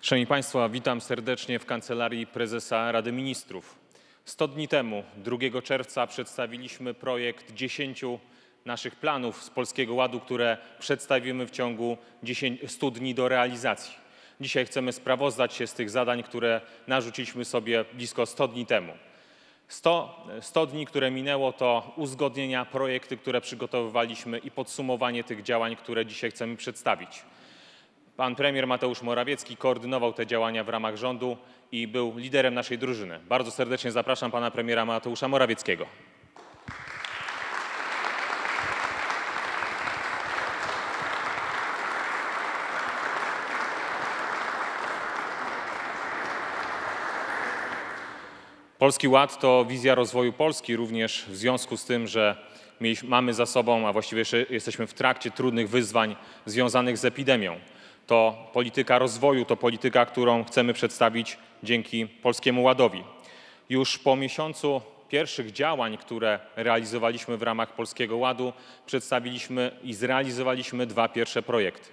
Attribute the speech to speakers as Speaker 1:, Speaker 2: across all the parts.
Speaker 1: Szanowni Państwo, witam serdecznie w Kancelarii Prezesa Rady Ministrów. 100 dni temu, 2 czerwca, przedstawiliśmy projekt 10 naszych planów z Polskiego Ładu, które przedstawimy w ciągu 10, 100 dni do realizacji. Dzisiaj chcemy sprawozdać się z tych zadań, które narzuciliśmy sobie blisko 100 dni temu. 100, 100 dni, które minęło, to uzgodnienia, projekty, które przygotowywaliśmy i podsumowanie tych działań, które dzisiaj chcemy przedstawić. Pan premier Mateusz Morawiecki koordynował te działania w ramach rządu i był liderem naszej drużyny. Bardzo serdecznie zapraszam pana premiera Mateusza Morawieckiego. Polski Ład to wizja rozwoju Polski, również w związku z tym, że mamy za sobą, a właściwie jesteśmy w trakcie trudnych wyzwań związanych z epidemią. To polityka rozwoju, to polityka, którą chcemy przedstawić dzięki Polskiemu Ładowi. Już po miesiącu pierwszych działań, które realizowaliśmy w ramach Polskiego Ładu, przedstawiliśmy i zrealizowaliśmy dwa pierwsze projekty.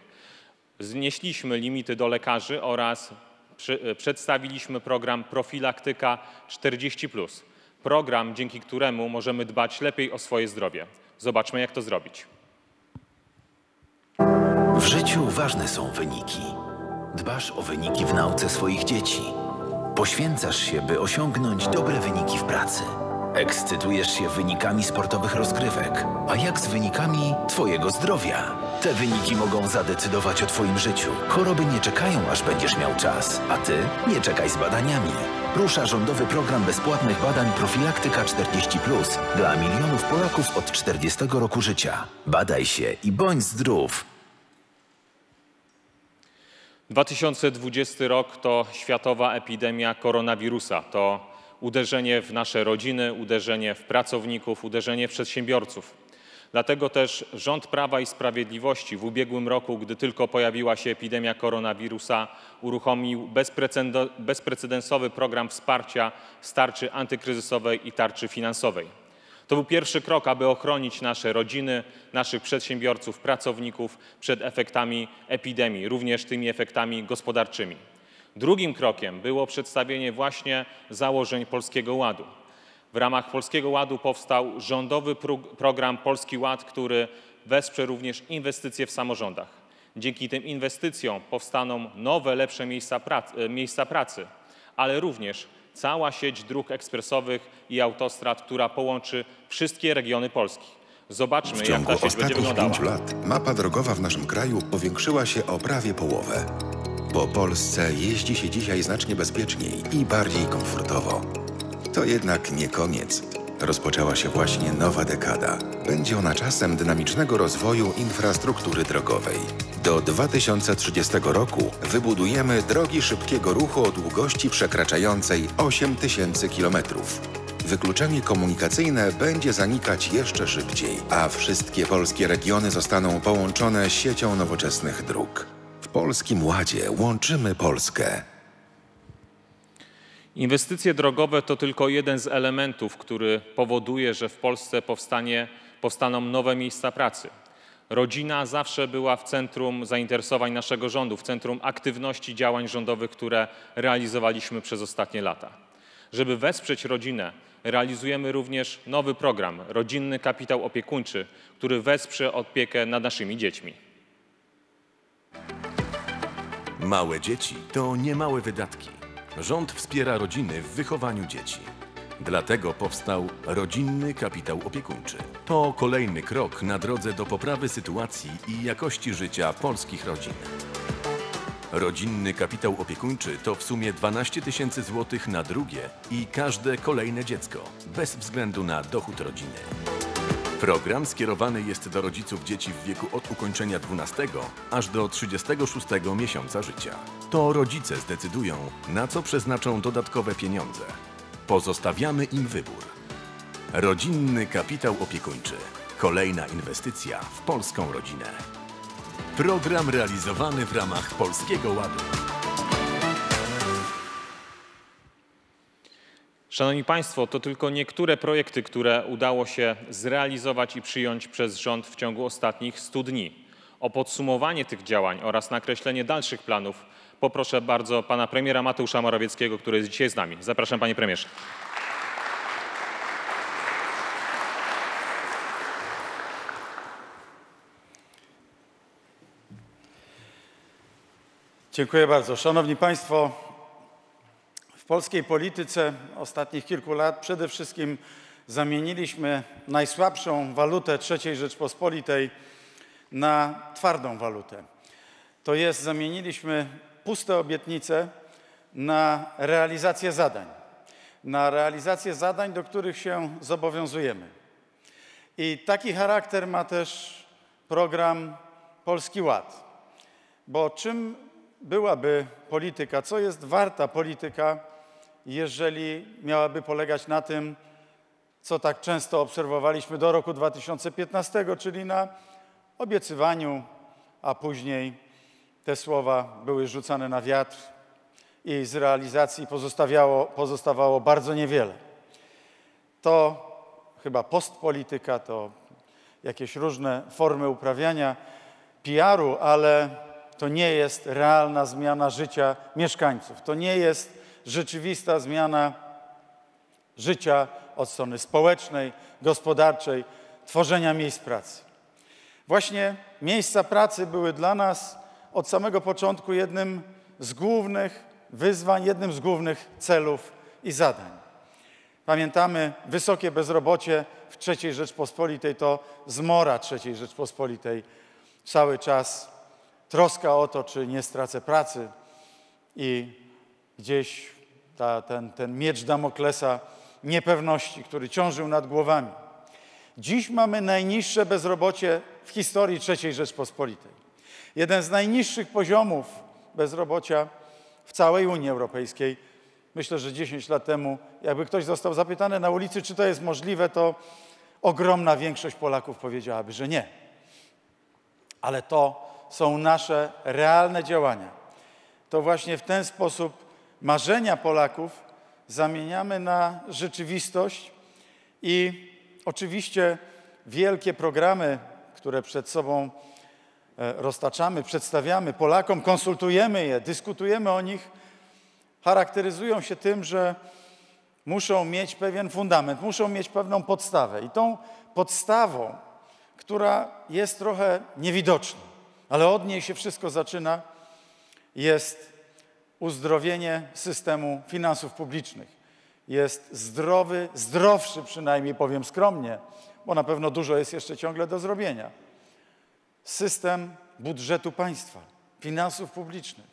Speaker 1: Znieśliśmy limity do lekarzy oraz przy, przedstawiliśmy program Profilaktyka 40. Program, dzięki któremu możemy dbać lepiej o swoje zdrowie. Zobaczmy, jak to zrobić.
Speaker 2: W życiu ważne są wyniki. Dbasz o wyniki w nauce swoich dzieci. Poświęcasz się, by osiągnąć dobre wyniki w pracy. Ekscytujesz się wynikami sportowych rozgrywek. A jak z wynikami Twojego zdrowia? Te wyniki mogą zadecydować o Twoim życiu. Choroby nie czekają, aż będziesz miał czas. A Ty nie czekaj z badaniami. Rusza rządowy program bezpłatnych badań Profilaktyka 40 dla milionów Polaków od 40 roku życia. Badaj się i bądź zdrów.
Speaker 1: 2020 rok to światowa epidemia koronawirusa. To uderzenie w nasze rodziny, uderzenie w pracowników, uderzenie w przedsiębiorców. Dlatego też rząd Prawa i Sprawiedliwości w ubiegłym roku, gdy tylko pojawiła się epidemia koronawirusa, uruchomił bezprecedensowy program wsparcia z tarczy antykryzysowej i tarczy finansowej. To był pierwszy krok, aby ochronić nasze rodziny, naszych przedsiębiorców, pracowników przed efektami epidemii, również tymi efektami gospodarczymi. Drugim krokiem było przedstawienie właśnie założeń Polskiego Ładu. W ramach Polskiego Ładu powstał rządowy program Polski Ład, który wesprze również inwestycje w samorządach. Dzięki tym inwestycjom powstaną nowe, lepsze miejsca pracy, miejsca pracy ale również cała sieć dróg ekspresowych i autostrad, która połączy wszystkie regiony Polski. Zobaczmy,
Speaker 3: W
Speaker 1: jak ta
Speaker 3: ciągu
Speaker 1: sieć będzie
Speaker 3: ostatnich
Speaker 1: wyglądała.
Speaker 3: pięciu lat mapa drogowa w naszym kraju powiększyła się o prawie połowę. Po Polsce jeździ się dzisiaj znacznie bezpieczniej i bardziej komfortowo. To jednak nie koniec. Rozpoczęła się właśnie nowa dekada. Będzie ona czasem dynamicznego rozwoju infrastruktury drogowej. Do 2030 roku wybudujemy drogi szybkiego ruchu o długości przekraczającej 8 tysięcy kilometrów. Wykluczenie komunikacyjne będzie zanikać jeszcze szybciej, a wszystkie polskie regiony zostaną połączone siecią nowoczesnych dróg. W Polskim Ładzie łączymy Polskę.
Speaker 1: Inwestycje drogowe to tylko jeden z elementów, który powoduje, że w Polsce powstanie, powstaną nowe miejsca pracy. Rodzina zawsze była w centrum zainteresowań naszego rządu, w centrum aktywności działań rządowych, które realizowaliśmy przez ostatnie lata. Żeby wesprzeć rodzinę, realizujemy również nowy program Rodzinny Kapitał Opiekuńczy, który wesprze opiekę nad naszymi dziećmi.
Speaker 4: Małe dzieci to niemałe wydatki. Rząd wspiera rodziny w wychowaniu dzieci. Dlatego powstał Rodzinny Kapitał Opiekuńczy. To kolejny krok na drodze do poprawy sytuacji i jakości życia polskich rodzin. Rodzinny Kapitał Opiekuńczy to w sumie 12 tysięcy złotych na drugie i każde kolejne dziecko, bez względu na dochód rodziny. Program skierowany jest do rodziców dzieci w wieku od ukończenia 12 aż do 36 miesiąca życia. To rodzice zdecydują, na co przeznaczą dodatkowe pieniądze. Pozostawiamy im wybór. Rodzinny kapitał opiekuńczy. Kolejna inwestycja w polską rodzinę. Program realizowany w ramach Polskiego Ładu.
Speaker 1: Szanowni Państwo, to tylko niektóre projekty, które udało się zrealizować i przyjąć przez rząd w ciągu ostatnich 100 dni. O podsumowanie tych działań oraz nakreślenie dalszych planów poproszę bardzo pana premiera Mateusza Morawieckiego, który jest dzisiaj z nami. Zapraszam panie premierze.
Speaker 5: Dziękuję bardzo. Szanowni Państwo, w polskiej polityce ostatnich kilku lat przede wszystkim zamieniliśmy najsłabszą walutę III Rzeczpospolitej na twardą walutę. To jest, zamieniliśmy puste obietnice na realizację zadań. Na realizację zadań, do których się zobowiązujemy. I taki charakter ma też program Polski Ład. Bo czym byłaby polityka, co jest warta polityka, jeżeli miałaby polegać na tym, co tak często obserwowaliśmy do roku 2015, czyli na obiecywaniu, a później te słowa były rzucane na wiatr i z realizacji pozostawiało, pozostawało bardzo niewiele. To chyba postpolityka, to jakieś różne formy uprawiania PR-u, ale to nie jest realna zmiana życia mieszkańców. To nie jest rzeczywista zmiana życia od strony społecznej, gospodarczej, tworzenia miejsc pracy. Właśnie miejsca pracy były dla nas od samego początku jednym z głównych wyzwań, jednym z głównych celów i zadań. Pamiętamy wysokie bezrobocie w III Rzeczpospolitej, to zmora III Rzeczpospolitej. Cały czas troska o to, czy nie stracę pracy i gdzieś ta, ten, ten miecz Damoklesa niepewności, który ciążył nad głowami. Dziś mamy najniższe bezrobocie w historii III Rzeczpospolitej. Jeden z najniższych poziomów bezrobocia w całej Unii Europejskiej. Myślę, że 10 lat temu, jakby ktoś został zapytany na ulicy, czy to jest możliwe, to ogromna większość Polaków powiedziałaby, że nie. Ale to są nasze realne działania. To właśnie w ten sposób marzenia Polaków zamieniamy na rzeczywistość i oczywiście wielkie programy, które przed sobą roztaczamy, przedstawiamy Polakom, konsultujemy je, dyskutujemy o nich, charakteryzują się tym, że muszą mieć pewien fundament, muszą mieć pewną podstawę. I tą podstawą, która jest trochę niewidoczna, ale od niej się wszystko zaczyna, jest uzdrowienie systemu finansów publicznych. Jest zdrowy, zdrowszy przynajmniej, powiem skromnie, bo na pewno dużo jest jeszcze ciągle do zrobienia. System budżetu państwa, finansów publicznych.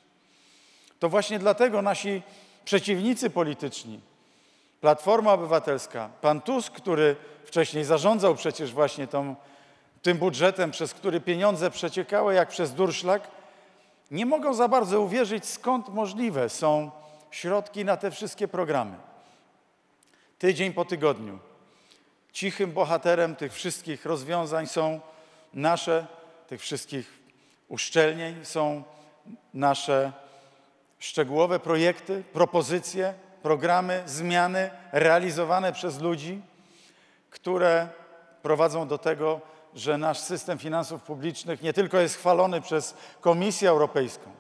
Speaker 5: To właśnie dlatego nasi przeciwnicy polityczni, Platforma Obywatelska, pan Tusk, który wcześniej zarządzał przecież właśnie tą tym budżetem, przez który pieniądze przeciekały jak przez durszlak, nie mogą za bardzo uwierzyć, skąd możliwe są środki na te wszystkie programy. Tydzień po tygodniu. Cichym bohaterem tych wszystkich rozwiązań są nasze, tych wszystkich uszczelnień, są nasze szczegółowe projekty, propozycje, programy, zmiany realizowane przez ludzi, które prowadzą do tego, że nasz system finansów publicznych nie tylko jest chwalony przez Komisję Europejską,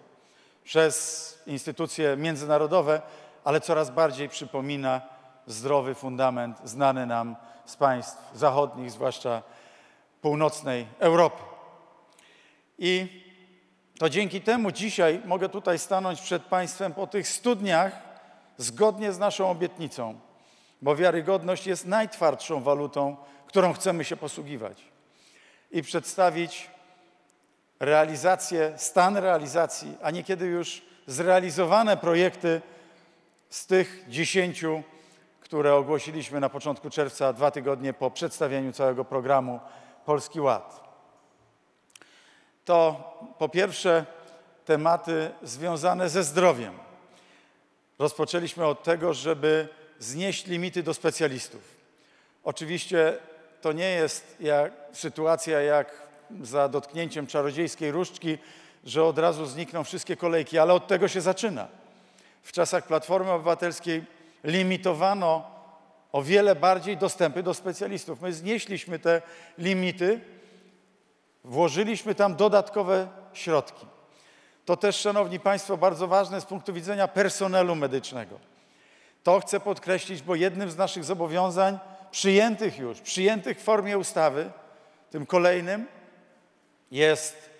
Speaker 5: przez instytucje międzynarodowe, ale coraz bardziej przypomina zdrowy fundament znany nam z państw zachodnich, zwłaszcza północnej Europy. I to dzięki temu dzisiaj mogę tutaj stanąć przed Państwem po tych studniach zgodnie z naszą obietnicą, bo wiarygodność jest najtwardszą walutą, którą chcemy się posługiwać i przedstawić realizację, stan realizacji, a niekiedy już zrealizowane projekty z tych dziesięciu, które ogłosiliśmy na początku czerwca, dwa tygodnie po przedstawieniu całego programu Polski Ład. To po pierwsze tematy związane ze zdrowiem. Rozpoczęliśmy od tego, żeby znieść limity do specjalistów. Oczywiście to nie jest jak, sytuacja jak za dotknięciem czarodziejskiej różdżki, że od razu znikną wszystkie kolejki, ale od tego się zaczyna. W czasach Platformy Obywatelskiej limitowano o wiele bardziej dostępy do specjalistów. My znieśliśmy te limity, włożyliśmy tam dodatkowe środki. To też, Szanowni Państwo, bardzo ważne z punktu widzenia personelu medycznego. To chcę podkreślić, bo jednym z naszych zobowiązań przyjętych już, przyjętych w formie ustawy, tym kolejnym, jest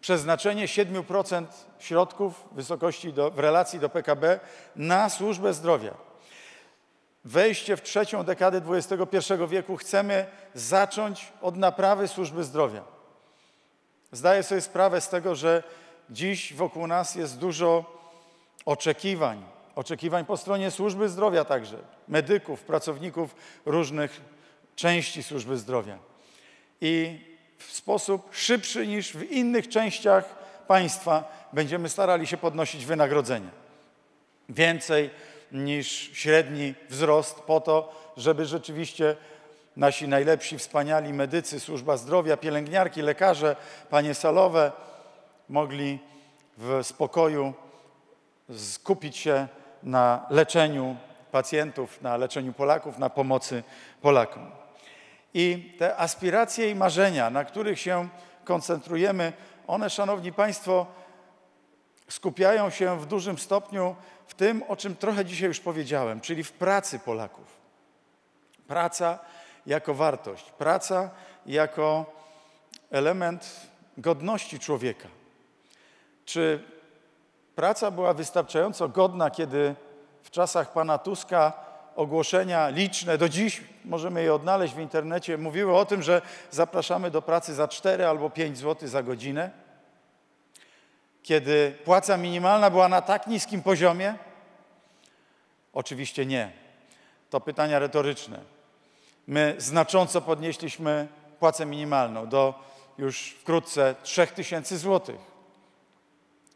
Speaker 5: przeznaczenie 7% środków wysokości do, w relacji do PKB na służbę zdrowia. Wejście w trzecią dekadę XXI wieku chcemy zacząć od naprawy służby zdrowia. Zdaję sobie sprawę z tego, że dziś wokół nas jest dużo oczekiwań, oczekiwań po stronie służby zdrowia także, medyków, pracowników różnych części służby zdrowia. I w sposób szybszy niż w innych częściach państwa będziemy starali się podnosić wynagrodzenia. Więcej niż średni wzrost po to, żeby rzeczywiście nasi najlepsi, wspaniali medycy, służba zdrowia, pielęgniarki, lekarze, panie salowe mogli w spokoju skupić się na leczeniu pacjentów, na leczeniu Polaków, na pomocy Polakom. I te aspiracje i marzenia, na których się koncentrujemy, one, Szanowni Państwo, skupiają się w dużym stopniu w tym, o czym trochę dzisiaj już powiedziałem, czyli w pracy Polaków. Praca jako wartość, praca jako element godności człowieka. Czy praca była wystarczająco godna, kiedy w czasach pana Tuska ogłoszenia liczne, do dziś możemy je odnaleźć w internecie, mówiły o tym, że zapraszamy do pracy za 4 albo 5 zł za godzinę? Kiedy płaca minimalna była na tak niskim poziomie? Oczywiście nie. To pytania retoryczne. My znacząco podnieśliśmy płacę minimalną do już wkrótce 3000 zł.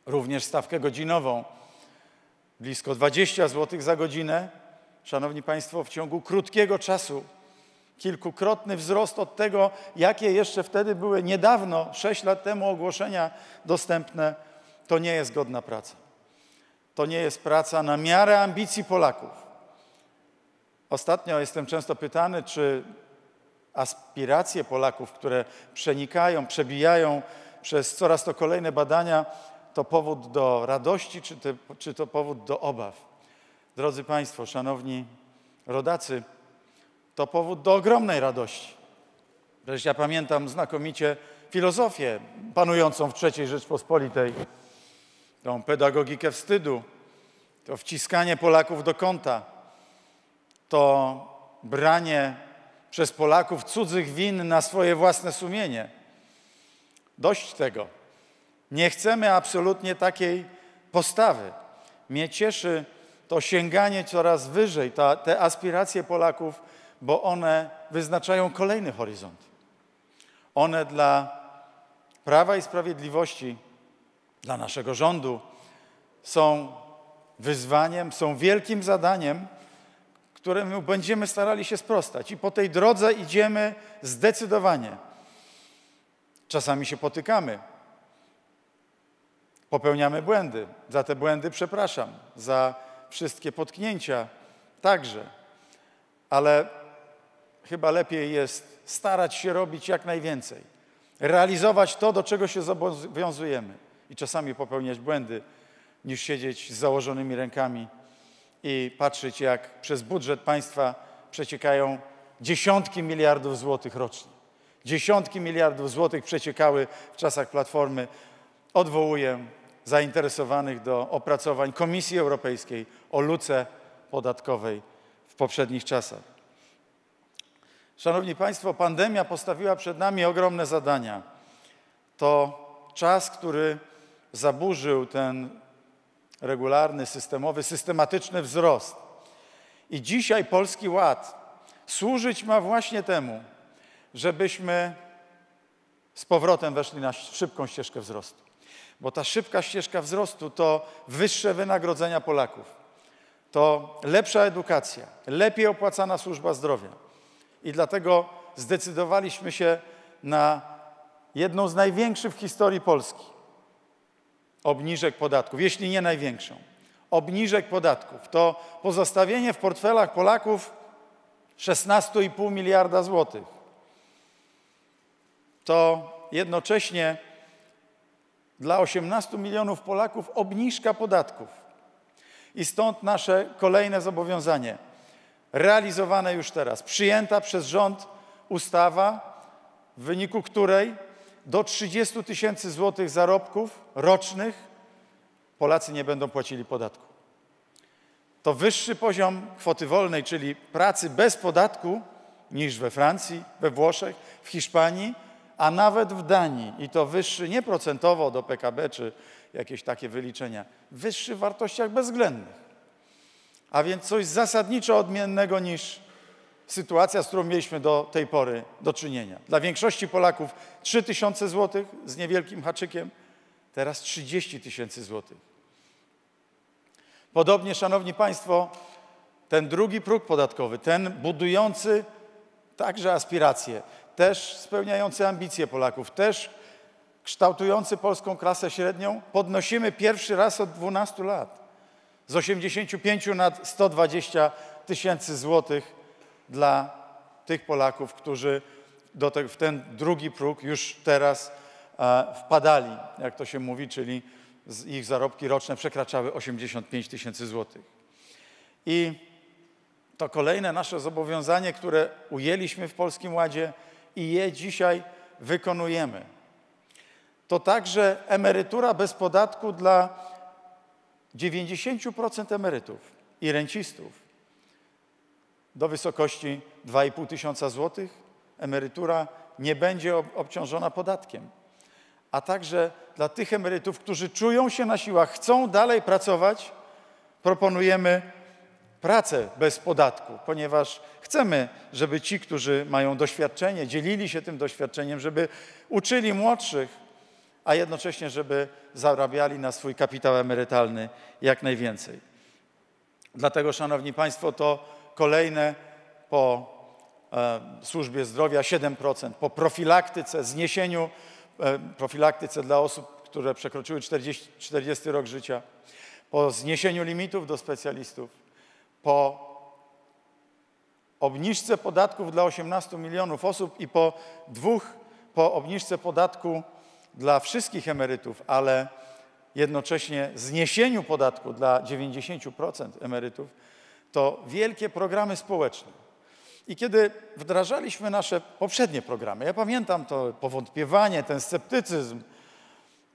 Speaker 5: Również stawkę godzinową blisko 20 zł za godzinę. Szanowni Państwo, w ciągu krótkiego czasu kilkukrotny wzrost od tego, jakie jeszcze wtedy były niedawno, 6 lat temu ogłoszenia dostępne, to nie jest godna praca. To nie jest praca na miarę ambicji Polaków. Ostatnio jestem często pytany, czy aspiracje Polaków, które przenikają, przebijają przez coraz to kolejne badania, to powód do radości, czy to, czy to powód do obaw. Drodzy Państwo, szanowni rodacy, to powód do ogromnej radości. Przecież ja pamiętam znakomicie filozofię panującą w III Rzeczpospolitej, tą pedagogikę wstydu, to wciskanie Polaków do kąta, to branie przez Polaków cudzych win na swoje własne sumienie. Dość tego. Nie chcemy absolutnie takiej postawy. Mnie cieszy to sięganie coraz wyżej, ta, te aspiracje Polaków, bo one wyznaczają kolejny horyzont. One dla Prawa i Sprawiedliwości, dla naszego rządu są wyzwaniem, są wielkim zadaniem, któremu będziemy starali się sprostać. I po tej drodze idziemy zdecydowanie. Czasami się potykamy, popełniamy błędy. Za te błędy przepraszam, za wszystkie potknięcia także. Ale chyba lepiej jest starać się robić jak najwięcej, realizować to, do czego się zobowiązujemy i czasami popełniać błędy, niż siedzieć z założonymi rękami i patrzeć, jak przez budżet państwa przeciekają dziesiątki miliardów złotych rocznie. Dziesiątki miliardów złotych przeciekały w czasach Platformy. Odwołuję zainteresowanych do opracowań Komisji Europejskiej o luce podatkowej w poprzednich czasach. Szanowni Państwo, pandemia postawiła przed nami ogromne zadania. To czas, który zaburzył ten regularny, systemowy, systematyczny wzrost. I dzisiaj Polski Ład służyć ma właśnie temu, żebyśmy z powrotem weszli na szybką ścieżkę wzrostu. Bo ta szybka ścieżka wzrostu to wyższe wynagrodzenia Polaków, to lepsza edukacja, lepiej opłacana służba zdrowia. I dlatego zdecydowaliśmy się na jedną z największych w historii Polski obniżek podatków, jeśli nie największą. Obniżek podatków to pozostawienie w portfelach Polaków 16,5 miliarda złotych. To jednocześnie dla 18 milionów Polaków obniżka podatków. I stąd nasze kolejne zobowiązanie, realizowane już teraz, przyjęta przez rząd ustawa, w wyniku której do 30 tysięcy złotych zarobków rocznych Polacy nie będą płacili podatku. To wyższy poziom kwoty wolnej, czyli pracy bez podatku, niż we Francji, we Włoszech, w Hiszpanii, a nawet w Danii. I to wyższy nie procentowo do PKB czy jakieś takie wyliczenia, wyższy w wartościach bezwzględnych. A więc coś zasadniczo odmiennego niż sytuacja, z którą mieliśmy do tej pory do czynienia. Dla większości Polaków 3 tysiące złotych z niewielkim haczykiem, teraz 30 tysięcy złotych. Podobnie, Szanowni Państwo, ten drugi próg podatkowy, ten budujący także aspiracje, też spełniający ambicje Polaków, też kształtujący polską klasę średnią, podnosimy pierwszy raz od 12 lat. Z 85 na 120 tysięcy złotych dla tych Polaków, którzy do te, w ten drugi próg już teraz e, wpadali, jak to się mówi, czyli ich zarobki roczne przekraczały 85 tysięcy złotych. I to kolejne nasze zobowiązanie, które ujęliśmy w Polskim Ładzie i je dzisiaj wykonujemy. To także emerytura bez podatku dla 90% emerytów i rencistów do wysokości 2,5 tysiąca złotych. Emerytura nie będzie obciążona podatkiem. A także dla tych emerytów, którzy czują się na siłach, chcą dalej pracować, proponujemy pracę bez podatku, ponieważ chcemy, żeby ci, którzy mają doświadczenie, dzielili się tym doświadczeniem, żeby uczyli młodszych, a jednocześnie, żeby zarabiali na swój kapitał emerytalny jak najwięcej. Dlatego, Szanowni Państwo, to kolejne po e, służbie zdrowia 7%, po profilaktyce, zniesieniu e, profilaktyce dla osób, które przekroczyły 40, 40 rok życia, po zniesieniu limitów do specjalistów, po obniżce podatków dla 18 milionów osób i po dwóch, po obniżce podatku dla wszystkich emerytów, ale jednocześnie zniesieniu podatku dla 90% emerytów, to wielkie programy społeczne. I kiedy wdrażaliśmy nasze poprzednie programy, ja pamiętam to powątpiewanie, ten sceptycyzm,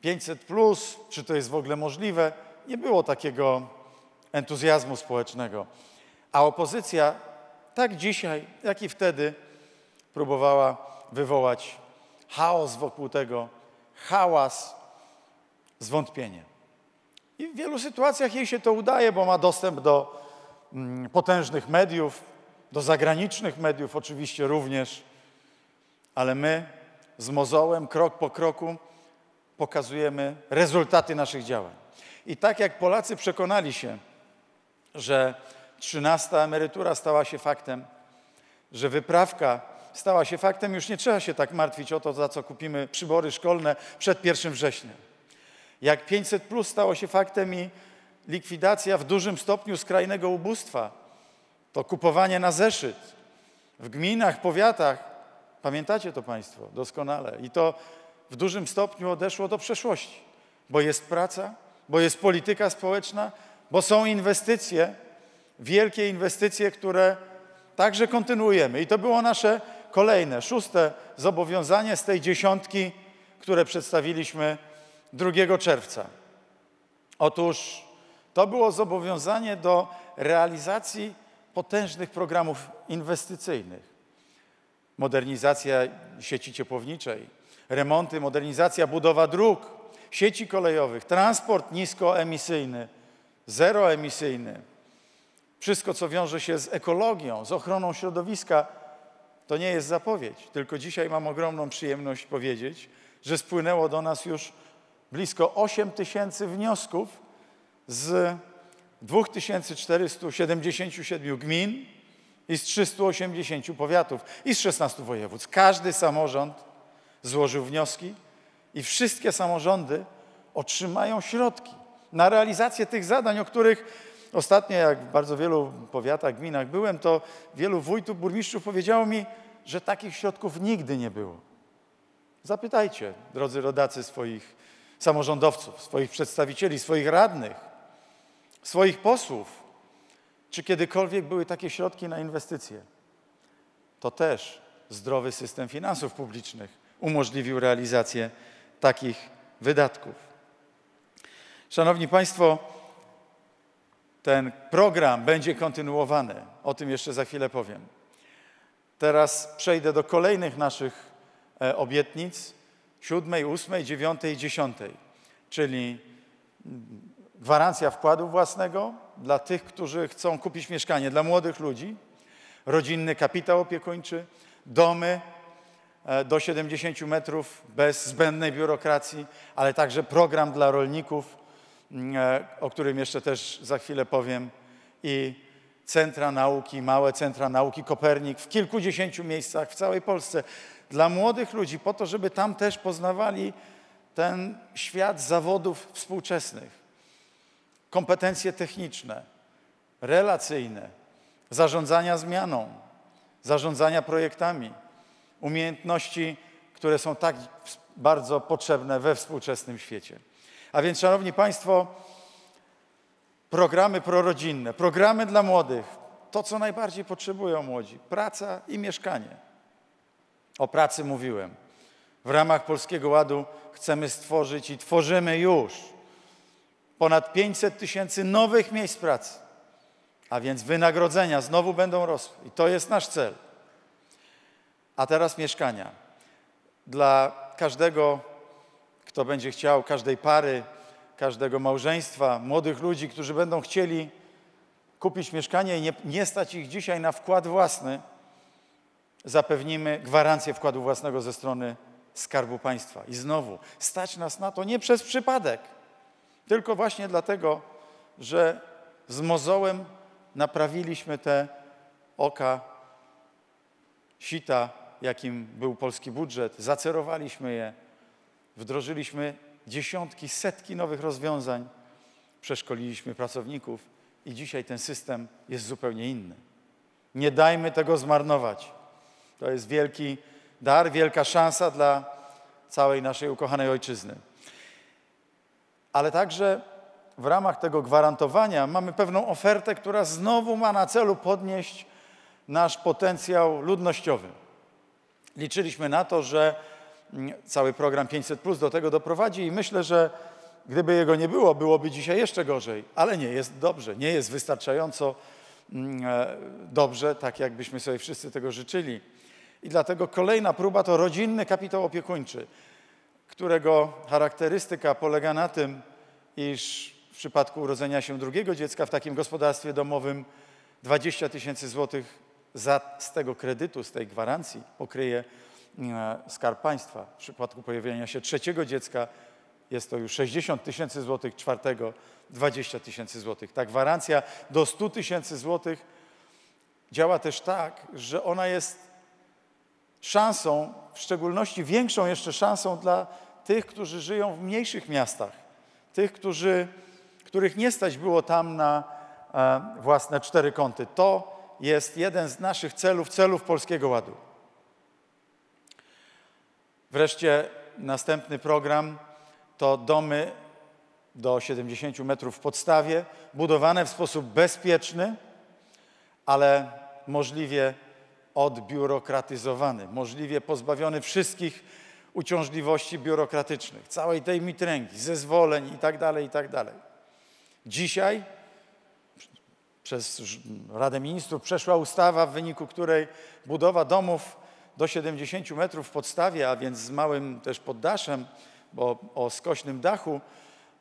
Speaker 5: 500, plus, czy to jest w ogóle możliwe, nie było takiego entuzjazmu społecznego. A opozycja tak dzisiaj, jak i wtedy próbowała wywołać chaos wokół tego, hałas, zwątpienie. I w wielu sytuacjach jej się to udaje, bo ma dostęp do potężnych mediów, do zagranicznych mediów oczywiście również, ale my z mozołem, krok po kroku pokazujemy rezultaty naszych działań. I tak jak Polacy przekonali się, że trzynasta emerytura stała się faktem, że wyprawka stała się faktem, już nie trzeba się tak martwić o to, za co kupimy przybory szkolne przed 1 września. Jak 500 plus stało się faktem i likwidacja w dużym stopniu skrajnego ubóstwa, to kupowanie na zeszyt w gminach, powiatach, pamiętacie to Państwo doskonale, i to w dużym stopniu odeszło do przeszłości, bo jest praca, bo jest polityka społeczna, bo są inwestycje, wielkie inwestycje, które także kontynuujemy. I to było nasze kolejne, szóste zobowiązanie z tej dziesiątki, które przedstawiliśmy 2 czerwca. Otóż to było zobowiązanie do realizacji potężnych programów inwestycyjnych. Modernizacja sieci ciepłowniczej, remonty, modernizacja, budowa dróg, sieci kolejowych, transport niskoemisyjny, zeroemisyjny, wszystko, co wiąże się z ekologią, z ochroną środowiska, to nie jest zapowiedź. Tylko dzisiaj mam ogromną przyjemność powiedzieć, że spłynęło do nas już blisko 8 tysięcy wniosków z 2477 gmin i z 380 powiatów i z 16 województw. Każdy samorząd złożył wnioski i wszystkie samorządy otrzymają środki na realizację tych zadań, o których ostatnio, jak w bardzo wielu powiatach, gminach byłem, to wielu wójtów, burmistrzów powiedziało mi, że takich środków nigdy nie było. Zapytajcie, drodzy rodacy, swoich samorządowców, swoich przedstawicieli, swoich radnych, swoich posłów, czy kiedykolwiek były takie środki na inwestycje. To też zdrowy system finansów publicznych umożliwił realizację takich wydatków. Szanowni Państwo, ten program będzie kontynuowany. O tym jeszcze za chwilę powiem. Teraz przejdę do kolejnych naszych e, obietnic siódmej, ósmej, dziewiątej i dziesiątej, czyli gwarancja wkładu własnego dla tych, którzy chcą kupić mieszkanie, dla młodych ludzi, rodzinny kapitał opiekuńczy, domy e, do 70 metrów bez zbędnej biurokracji, ale także program dla rolników, e, o którym jeszcze też za chwilę powiem, i centra nauki, małe centra nauki Kopernik w kilkudziesięciu miejscach w całej Polsce. Dla młodych ludzi, po to, żeby tam też poznawali ten świat zawodów współczesnych, kompetencje techniczne, relacyjne, zarządzania zmianą, zarządzania projektami, umiejętności, które są tak bardzo potrzebne we współczesnym świecie. A więc, Szanowni Państwo, programy prorodzinne, programy dla młodych, to co najbardziej potrzebują młodzi praca i mieszkanie. O pracy mówiłem. W ramach Polskiego Ładu chcemy stworzyć i tworzymy już ponad 500 tysięcy nowych miejsc pracy, a więc wynagrodzenia znowu będą rosły i to jest nasz cel. A teraz mieszkania. Dla każdego, kto będzie chciał, każdej pary, każdego małżeństwa, młodych ludzi, którzy będą chcieli kupić mieszkanie i nie, nie stać ich dzisiaj na wkład własny, zapewnimy gwarancję wkładu własnego ze strony Skarbu Państwa. I znowu, stać nas na to nie przez przypadek, tylko właśnie dlatego, że z mozołem naprawiliśmy te oka sita, jakim był polski budżet, zacerowaliśmy je, wdrożyliśmy dziesiątki, setki nowych rozwiązań, przeszkoliliśmy pracowników i dzisiaj ten system jest zupełnie inny. Nie dajmy tego zmarnować. To jest wielki dar, wielka szansa dla całej naszej ukochanej ojczyzny. Ale także w ramach tego gwarantowania mamy pewną ofertę, która znowu ma na celu podnieść nasz potencjał ludnościowy. Liczyliśmy na to, że mm, cały program 500 Plus do tego doprowadzi i myślę, że gdyby jego nie było, byłoby dzisiaj jeszcze gorzej, ale nie jest dobrze, nie jest wystarczająco mm, e, dobrze, tak jakbyśmy sobie wszyscy tego życzyli. I dlatego kolejna próba to rodzinny kapitał opiekuńczy, którego charakterystyka polega na tym, iż w przypadku urodzenia się drugiego dziecka w takim gospodarstwie domowym 20 tysięcy złotych za, z tego kredytu, z tej gwarancji pokryje e, Skarb Państwa. W przypadku pojawienia się trzeciego dziecka jest to już 60 tysięcy złotych, czwartego 20 tysięcy złotych. Ta gwarancja do 100 tysięcy złotych działa też tak, że ona jest szansą, w szczególności większą jeszcze szansą dla tych, którzy żyją w mniejszych miastach, tych, którzy, których nie stać było tam na e, własne cztery kąty. To jest jeden z naszych celów, celów Polskiego Ładu. Wreszcie następny program to domy do 70 metrów w podstawie, budowane w sposób bezpieczny, ale możliwie odbiurokratyzowany, możliwie pozbawiony wszystkich uciążliwości biurokratycznych, całej tej mitręgi, zezwoleń itd., tak itd. Tak Dzisiaj przez Radę Ministrów przeszła ustawa, w wyniku której budowa domów do 70 metrów w podstawie, a więc z małym też poddaszem, bo o skośnym dachu,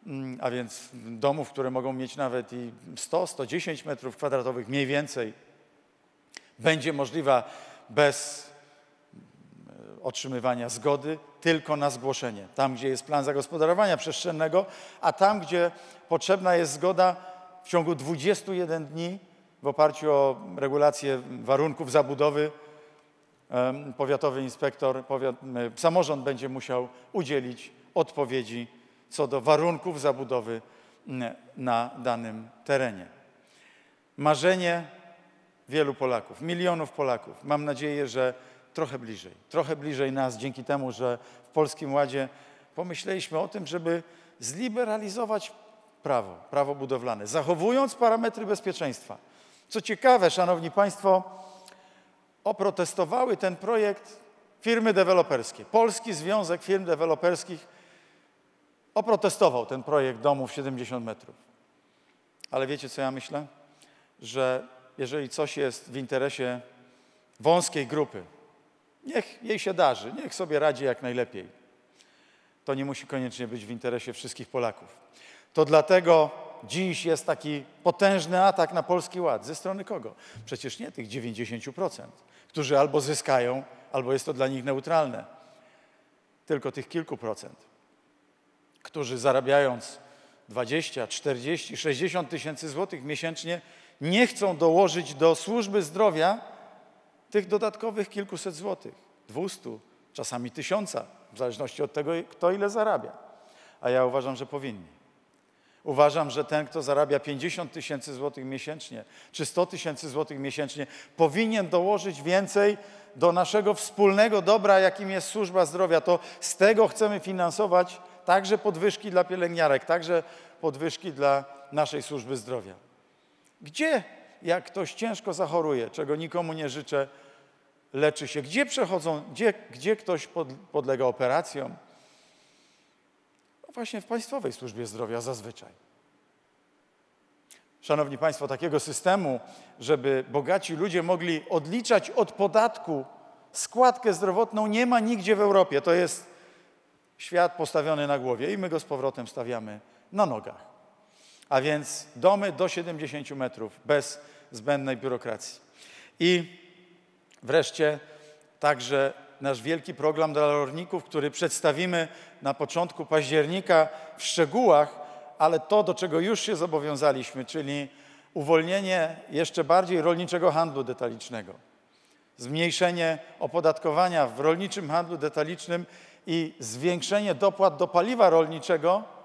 Speaker 5: mm, a więc domów, które mogą mieć nawet i 100-110 metrów kwadratowych mniej więcej, będzie możliwa bez e, otrzymywania zgody, tylko na zgłoszenie. Tam, gdzie jest plan zagospodarowania przestrzennego, a tam, gdzie potrzebna jest zgoda w ciągu 21 dni w oparciu o regulacje warunków zabudowy, powiatowy inspektor, powiat, samorząd będzie musiał udzielić odpowiedzi co do warunków zabudowy na danym terenie. Marzenie wielu Polaków, milionów Polaków. Mam nadzieję, że trochę bliżej, trochę bliżej nas dzięki temu, że w Polskim Ładzie pomyśleliśmy o tym, żeby zliberalizować prawo, prawo budowlane, zachowując parametry bezpieczeństwa. Co ciekawe, Szanowni Państwo, oprotestowały ten projekt firmy deweloperskie. Polski Związek Firm Deweloperskich oprotestował ten projekt domów 70 metrów. Ale wiecie, co ja myślę? Że jeżeli coś jest w interesie wąskiej grupy, niech jej się darzy, niech sobie radzi jak najlepiej. To nie musi koniecznie być w interesie wszystkich Polaków. To dlatego dziś jest taki potężny atak na Polski Ład. Ze strony kogo? Przecież nie tych 90%, którzy albo zyskają, albo jest to dla nich neutralne. Tylko tych kilku procent, którzy zarabiając 20, 40, 60 tysięcy złotych miesięcznie nie chcą dołożyć do służby zdrowia tych dodatkowych kilkuset złotych, dwustu, czasami tysiąca, w zależności od tego, kto ile zarabia. A ja uważam, że powinni. Uważam, że ten, kto zarabia 50 tysięcy złotych miesięcznie, czy 100 tysięcy złotych miesięcznie, powinien dołożyć więcej do naszego wspólnego dobra, jakim jest służba zdrowia. To z tego chcemy finansować także podwyżki dla pielęgniarek, także podwyżki dla naszej służby zdrowia. Gdzie, jak ktoś ciężko zachoruje, czego nikomu nie życzę, leczy się, gdzie przechodzą, gdzie, gdzie ktoś pod, podlega operacjom? No właśnie w Państwowej Służbie Zdrowia zazwyczaj. Szanowni Państwo, takiego systemu, żeby bogaci ludzie mogli odliczać od podatku składkę zdrowotną, nie ma nigdzie w Europie. To jest świat postawiony na głowie i my go z powrotem stawiamy na nogach. A więc domy do 70 metrów bez zbędnej biurokracji. I wreszcie także nasz wielki program dla rolników, który przedstawimy na początku października w szczegółach, ale to, do czego już się zobowiązaliśmy, czyli uwolnienie jeszcze bardziej rolniczego handlu detalicznego, zmniejszenie opodatkowania w rolniczym handlu detalicznym i zwiększenie dopłat do paliwa rolniczego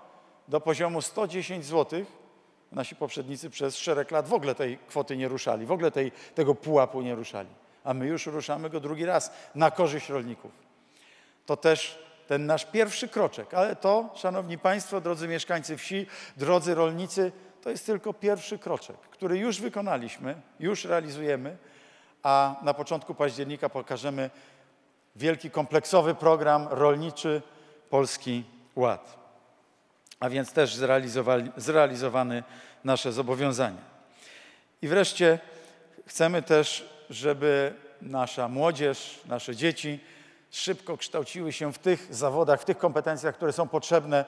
Speaker 5: do poziomu 110 zł. Nasi poprzednicy przez szereg lat w ogóle tej kwoty nie ruszali, w ogóle tej, tego pułapu nie ruszali. A my już ruszamy go drugi raz na korzyść rolników. To też ten nasz pierwszy kroczek, ale to, Szanowni Państwo, drodzy mieszkańcy wsi, drodzy rolnicy, to jest tylko pierwszy kroczek, który już wykonaliśmy, już realizujemy, a na początku października pokażemy wielki kompleksowy program rolniczy Polski Ład. A więc też zrealizowany nasze zobowiązania. I wreszcie chcemy też, żeby nasza młodzież, nasze dzieci szybko kształciły się w tych zawodach, w tych kompetencjach, które są potrzebne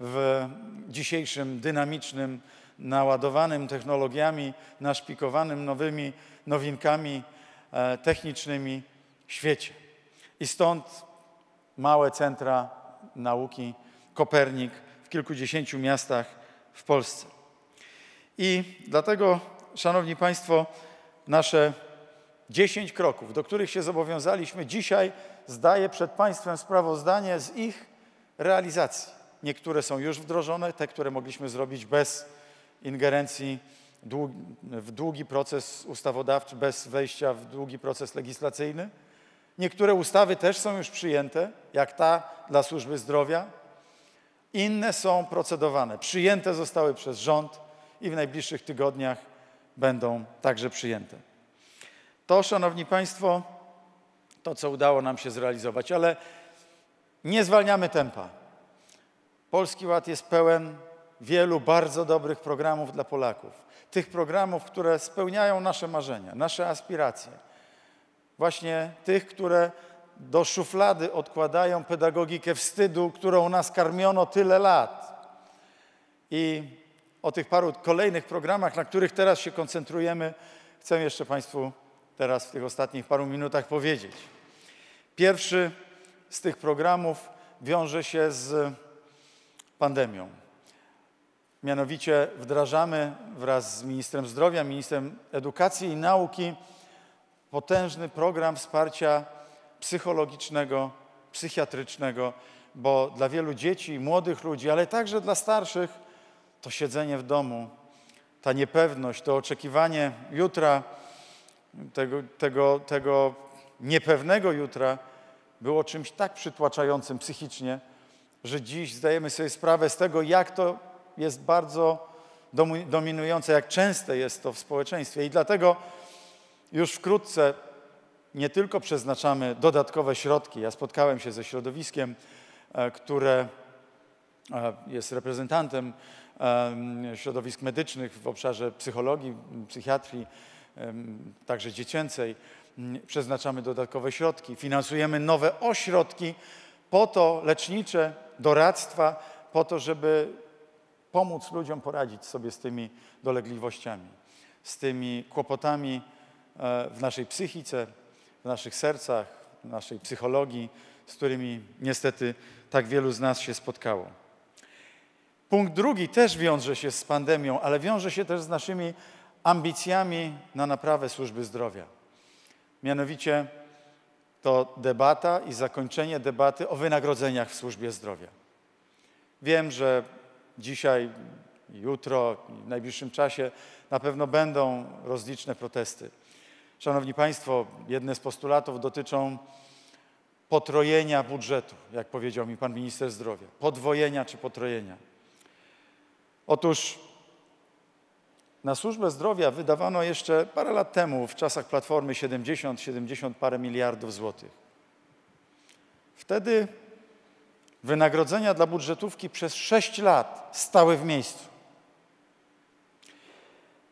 Speaker 5: w dzisiejszym dynamicznym, naładowanym technologiami, naszpikowanym nowymi nowinkami e, technicznymi świecie. I stąd małe centra nauki Kopernik w kilkudziesięciu miastach w Polsce. I dlatego, Szanowni Państwo, nasze dziesięć kroków, do których się zobowiązaliśmy, dzisiaj zdaję przed Państwem sprawozdanie z ich realizacji. Niektóre są już wdrożone, te, które mogliśmy zrobić bez ingerencji w długi proces ustawodawczy, bez wejścia w długi proces legislacyjny. Niektóre ustawy też są już przyjęte, jak ta dla służby zdrowia. Inne są procedowane. Przyjęte zostały przez rząd i w najbliższych tygodniach będą także przyjęte. To, Szanowni Państwo, to, co udało nam się zrealizować, ale nie zwalniamy tempa. Polski Ład jest pełen wielu bardzo dobrych programów dla Polaków. Tych programów, które spełniają nasze marzenia, nasze aspiracje właśnie tych, które do szuflady odkładają pedagogikę wstydu, którą nas karmiono tyle lat. I o tych paru kolejnych programach, na których teraz się koncentrujemy, chcę jeszcze Państwu teraz w tych ostatnich paru minutach powiedzieć. Pierwszy z tych programów wiąże się z pandemią. Mianowicie wdrażamy wraz z ministrem zdrowia, ministrem edukacji i nauki potężny program wsparcia psychologicznego, psychiatrycznego, bo dla wielu dzieci, młodych ludzi, ale także dla starszych, to siedzenie w domu, ta niepewność, to oczekiwanie jutra, tego, tego, tego niepewnego jutra, było czymś tak przytłaczającym psychicznie, że dziś zdajemy sobie sprawę z tego, jak to jest bardzo dominujące, jak częste jest to w społeczeństwie. I dlatego już wkrótce nie tylko przeznaczamy dodatkowe środki. Ja spotkałem się ze środowiskiem, e, które e, jest reprezentantem środowisk medycznych w obszarze psychologii, psychiatrii, także dziecięcej. Przeznaczamy dodatkowe środki, finansujemy nowe ośrodki po to lecznicze, doradztwa, po to, żeby pomóc ludziom poradzić sobie z tymi dolegliwościami, z tymi kłopotami e, w naszej psychice, w naszych sercach, w naszej psychologii, z którymi niestety tak wielu z nas się spotkało. Punkt drugi też wiąże się z pandemią, ale wiąże się też z naszymi ambicjami na naprawę służby zdrowia. Mianowicie to debata i zakończenie debaty o wynagrodzeniach w służbie zdrowia. Wiem, że dzisiaj, jutro w najbliższym czasie na pewno będą rozliczne protesty. Szanowni Państwo, jedne z postulatów dotyczą potrojenia budżetu, jak powiedział mi pan minister zdrowia. Podwojenia czy potrojenia. Otóż na służbę zdrowia wydawano jeszcze parę lat temu, w czasach Platformy 70, 70 parę miliardów złotych. Wtedy wynagrodzenia dla budżetówki przez 6 lat stały w miejscu.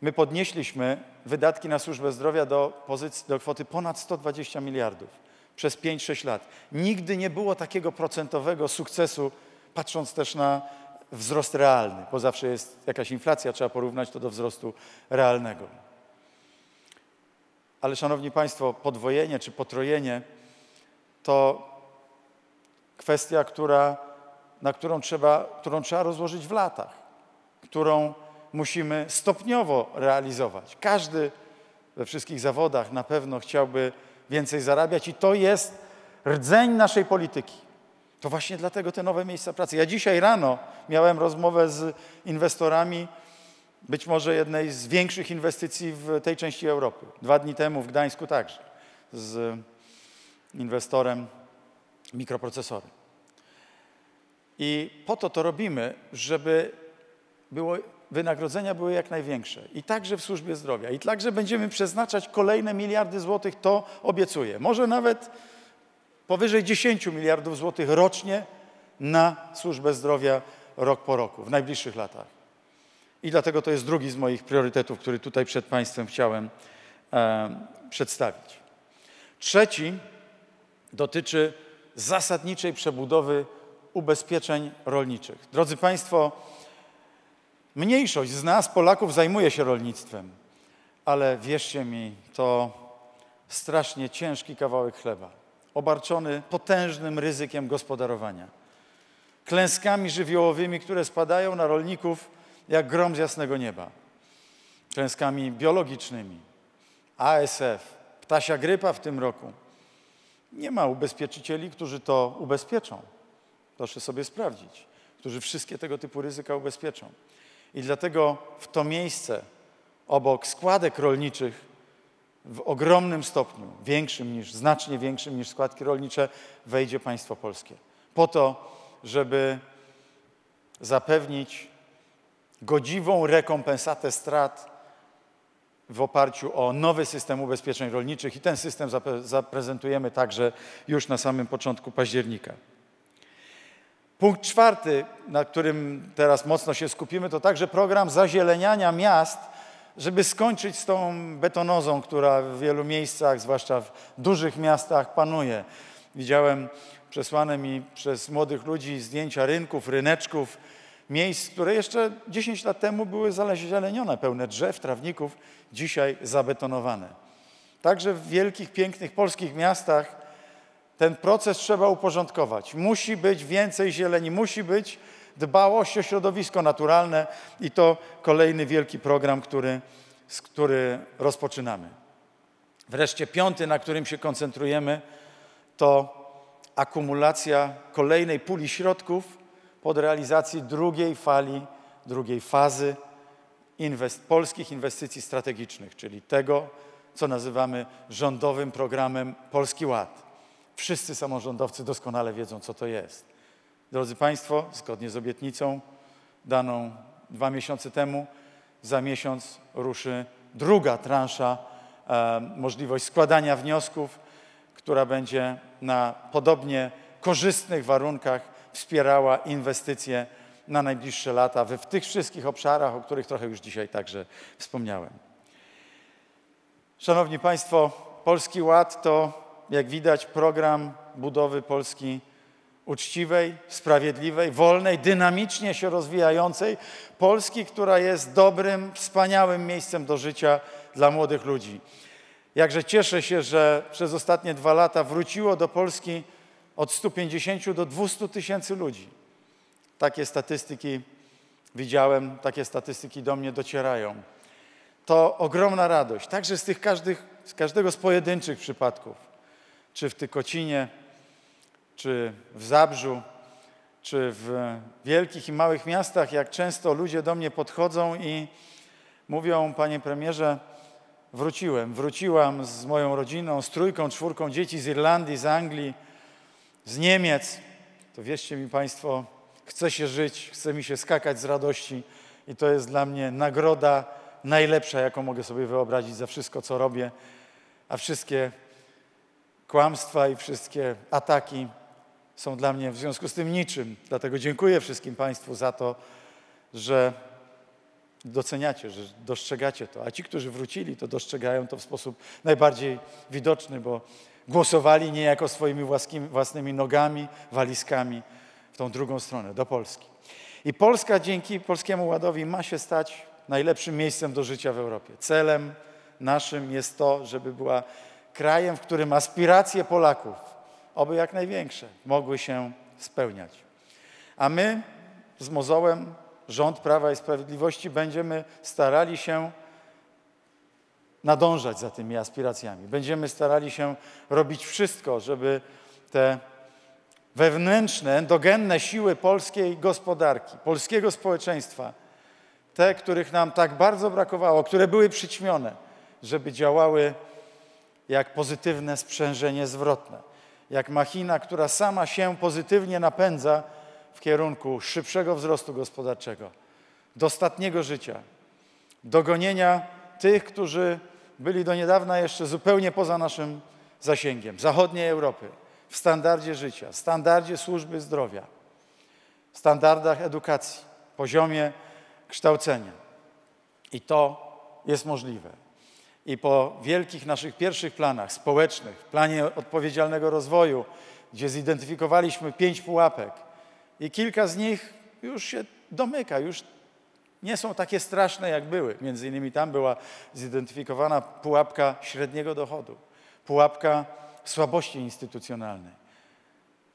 Speaker 5: My podnieśliśmy wydatki na służbę zdrowia do, pozycji, do kwoty ponad 120 miliardów przez 5-6 lat. Nigdy nie było takiego procentowego sukcesu, patrząc też na wzrost realny, bo zawsze jest jakaś inflacja, trzeba porównać to do wzrostu realnego. Ale szanowni Państwo, podwojenie czy potrojenie to kwestia, która, na którą trzeba, którą trzeba rozłożyć w latach, którą musimy stopniowo realizować. Każdy we wszystkich zawodach na pewno chciałby więcej zarabiać i to jest rdzeń naszej polityki. To właśnie dlatego te nowe miejsca pracy. Ja dzisiaj rano miałem rozmowę z inwestorami być może jednej z większych inwestycji w tej części Europy. Dwa dni temu w Gdańsku także z inwestorem mikroprocesory. I po to to robimy, żeby było, wynagrodzenia były jak największe. I także w służbie zdrowia. I także będziemy przeznaczać kolejne miliardy złotych, to obiecuję. Może nawet powyżej 10 miliardów złotych rocznie na służbę zdrowia rok po roku, w najbliższych latach. I dlatego to jest drugi z moich priorytetów, który tutaj przed Państwem chciałem e, przedstawić. Trzeci dotyczy zasadniczej przebudowy ubezpieczeń rolniczych. Drodzy Państwo, mniejszość z nas, Polaków, zajmuje się rolnictwem, ale wierzcie mi, to strasznie ciężki kawałek chleba obarczony potężnym ryzykiem gospodarowania. Klęskami żywiołowymi, które spadają na rolników jak grom z jasnego nieba. Klęskami biologicznymi. ASF, ptasia grypa w tym roku. Nie ma ubezpieczycieli, którzy to ubezpieczą. Proszę sobie sprawdzić, którzy wszystkie tego typu ryzyka ubezpieczą. I dlatego w to miejsce obok składek rolniczych w ogromnym stopniu, większym niż, znacznie większym niż składki rolnicze, wejdzie państwo polskie. Po to, żeby zapewnić godziwą rekompensatę strat w oparciu o nowy system ubezpieczeń rolniczych i ten system zaprezentujemy także już na samym początku października. Punkt czwarty, na którym teraz mocno się skupimy, to także program zazieleniania miast żeby skończyć z tą betonozą, która w wielu miejscach, zwłaszcza w dużych miastach, panuje. Widziałem przesłane mi przez młodych ludzi zdjęcia rynków, ryneczków, miejsc, które jeszcze 10 lat temu były zalezielenione, pełne drzew, trawników, dzisiaj zabetonowane. Także w wielkich, pięknych polskich miastach ten proces trzeba uporządkować. Musi być więcej zieleni, musi być dbałość o środowisko naturalne i to kolejny wielki program, który, który rozpoczynamy. Wreszcie piąty, na którym się koncentrujemy, to akumulacja kolejnej puli środków pod realizacji drugiej fali, drugiej fazy inwest polskich inwestycji strategicznych, czyli tego, co nazywamy rządowym programem Polski Ład. Wszyscy samorządowcy doskonale wiedzą, co to jest Drodzy Państwo, zgodnie z obietnicą daną dwa miesiące temu, za miesiąc ruszy druga transza, e, możliwość składania wniosków, która będzie na podobnie korzystnych warunkach wspierała inwestycje na najbliższe lata w, tych wszystkich obszarach, o których trochę już dzisiaj także wspomniałem. Szanowni Państwo, Polski Ład to, jak widać, program budowy Polski uczciwej, sprawiedliwej, wolnej, dynamicznie się rozwijającej Polski, która jest dobrym, wspaniałym miejscem do życia dla młodych ludzi. Jakże cieszę się, że przez ostatnie dwa lata wróciło do Polski od 150 do 200 tysięcy ludzi. Takie statystyki widziałem, takie statystyki do mnie docierają. To ogromna radość, także z tych każdych, z każdego z pojedynczych przypadków, czy w Tykocinie, czy w Zabrzu, czy w wielkich i małych miastach, jak często ludzie do mnie podchodzą i mówią, panie premierze, wróciłem, wróciłam z moją rodziną, z trójką, czwórką dzieci z Irlandii, z Anglii, z Niemiec. To wierzcie mi państwo, chce się żyć, chce mi się skakać z radości i to jest dla mnie nagroda najlepsza, jaką mogę sobie wyobrazić za wszystko, co robię, a wszystkie kłamstwa i wszystkie ataki są dla mnie w związku z tym niczym. Dlatego dziękuję wszystkim Państwu za to, że doceniacie, że dostrzegacie to. A ci, którzy wrócili, to dostrzegają to w sposób najbardziej widoczny, bo głosowali niejako swoimi własnymi nogami, walizkami w tą drugą stronę, do Polski. I Polska dzięki Polskiemu Ładowi ma się stać najlepszym miejscem do życia w Europie. Celem naszym jest to, żeby była krajem, w którym aspiracje Polaków, oby jak największe, mogły się spełniać. A my z mozołem, rząd Prawa i Sprawiedliwości, będziemy starali się nadążać za tymi aspiracjami. Będziemy starali się robić wszystko, żeby te wewnętrzne, endogenne siły polskiej gospodarki, polskiego społeczeństwa, te, których nam tak bardzo brakowało, które były przyćmione, żeby działały jak pozytywne sprzężenie zwrotne, jak machina, która sama się pozytywnie napędza w kierunku szybszego wzrostu gospodarczego, dostatniego życia, dogonienia tych, którzy byli do niedawna jeszcze zupełnie poza naszym zasięgiem, zachodniej Europy, w standardzie życia, standardzie służby zdrowia, standardach edukacji, poziomie kształcenia. I to jest możliwe. I po wielkich naszych pierwszych planach społecznych, planie odpowiedzialnego rozwoju, gdzie zidentyfikowaliśmy pięć pułapek i kilka z nich już się domyka, już nie są takie straszne, jak były. Między innymi tam była zidentyfikowana pułapka średniego dochodu, pułapka słabości instytucjonalnej.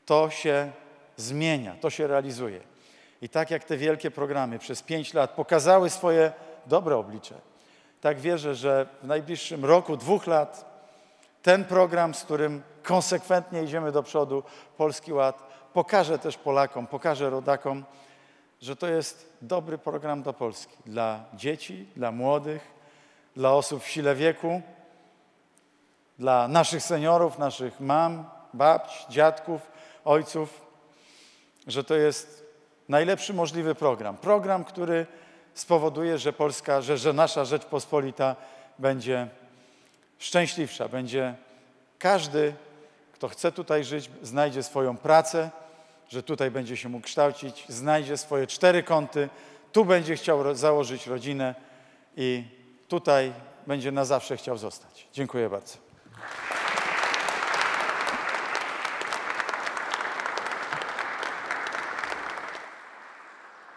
Speaker 5: To się zmienia, to się realizuje. I tak jak te wielkie programy przez pięć lat pokazały swoje dobre oblicze, tak wierzę, że w najbliższym roku, dwóch lat ten program, z którym konsekwentnie idziemy do przodu, Polski Ład, pokaże też Polakom, pokaże rodakom, że to jest dobry program dla Polski, dla dzieci, dla młodych, dla osób w sile wieku, dla naszych seniorów, naszych mam, babć, dziadków, ojców, że to jest najlepszy możliwy program. Program, który spowoduje, że Polska, że, że nasza Rzeczpospolita będzie szczęśliwsza, będzie każdy, kto chce tutaj żyć, znajdzie swoją pracę, że tutaj będzie się mógł kształcić, znajdzie swoje cztery kąty, tu będzie chciał założyć rodzinę i tutaj będzie na zawsze chciał zostać. Dziękuję bardzo.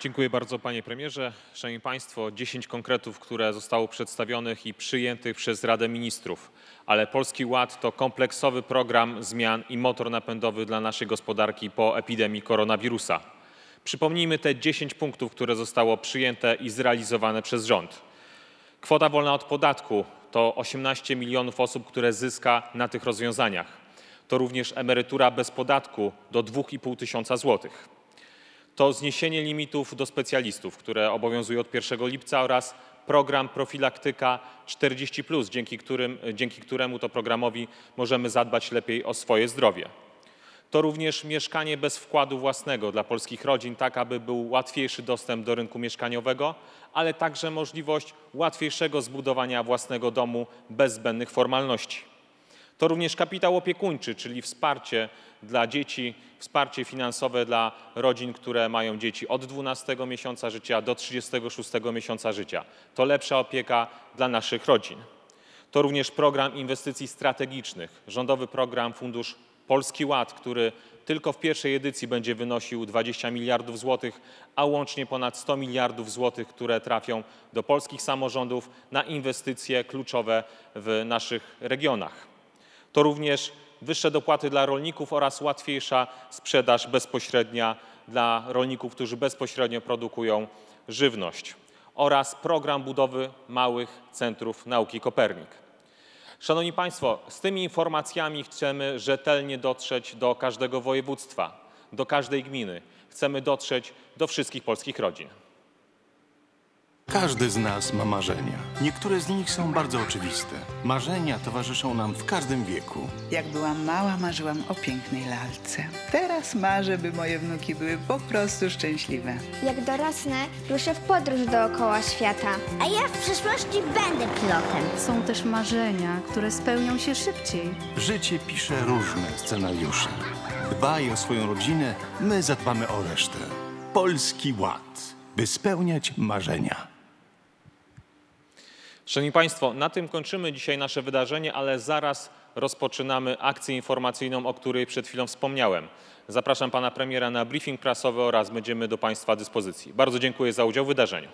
Speaker 1: Dziękuję bardzo panie premierze. Szanowni państwo, 10 konkretów, które zostało przedstawionych i przyjętych przez Radę Ministrów. Ale Polski Ład to kompleksowy program zmian i motor napędowy dla naszej gospodarki po epidemii koronawirusa. Przypomnijmy te 10 punktów, które zostało przyjęte i zrealizowane przez rząd. Kwota wolna od podatku to 18 milionów osób, które zyska na tych rozwiązaniach. To również emerytura bez podatku do 2,5 tysiąca złotych to zniesienie limitów do specjalistów, które obowiązuje od 1 lipca oraz program profilaktyka 40, dzięki, którym, dzięki któremu to programowi możemy zadbać lepiej o swoje zdrowie. To również mieszkanie bez wkładu własnego dla polskich rodzin, tak aby był łatwiejszy dostęp do rynku mieszkaniowego, ale także możliwość łatwiejszego zbudowania własnego domu bez zbędnych formalności. To również kapitał opiekuńczy, czyli wsparcie dla dzieci, wsparcie finansowe dla rodzin, które mają dzieci od 12 miesiąca życia do 36 miesiąca życia. To lepsza opieka dla naszych rodzin. To również program inwestycji strategicznych, rządowy program Fundusz Polski Ład, który tylko w pierwszej edycji będzie wynosił 20 miliardów złotych, a łącznie ponad 100 miliardów złotych, które trafią do polskich samorządów na inwestycje kluczowe w naszych regionach. To również wyższe dopłaty dla rolników oraz łatwiejsza sprzedaż bezpośrednia dla rolników, którzy bezpośrednio produkują żywność oraz program budowy małych centrów nauki Kopernik. Szanowni Państwo, z tymi informacjami chcemy rzetelnie dotrzeć do każdego województwa, do każdej gminy. Chcemy dotrzeć do wszystkich polskich rodzin.
Speaker 6: Każdy z nas ma marzenia. Niektóre z nich są bardzo oczywiste. Marzenia towarzyszą nam w każdym wieku.
Speaker 7: Jak byłam mała, marzyłam o pięknej lalce. Teraz marzę, by moje wnuki były po prostu szczęśliwe.
Speaker 8: Jak dorosnę, ruszę w podróż dookoła świata.
Speaker 9: A ja w przyszłości będę pilotem.
Speaker 10: Są też marzenia, które spełnią się szybciej.
Speaker 6: Życie pisze różne scenariusze. Dbaj o swoją rodzinę, my zadbamy o resztę. Polski Ład, by spełniać marzenia.
Speaker 1: Szanowni Państwo, na tym kończymy dzisiaj nasze wydarzenie, ale zaraz rozpoczynamy akcję informacyjną, o której przed chwilą wspomniałem. Zapraszam pana premiera na briefing prasowy oraz będziemy do państwa dyspozycji. Bardzo dziękuję za udział w wydarzeniu.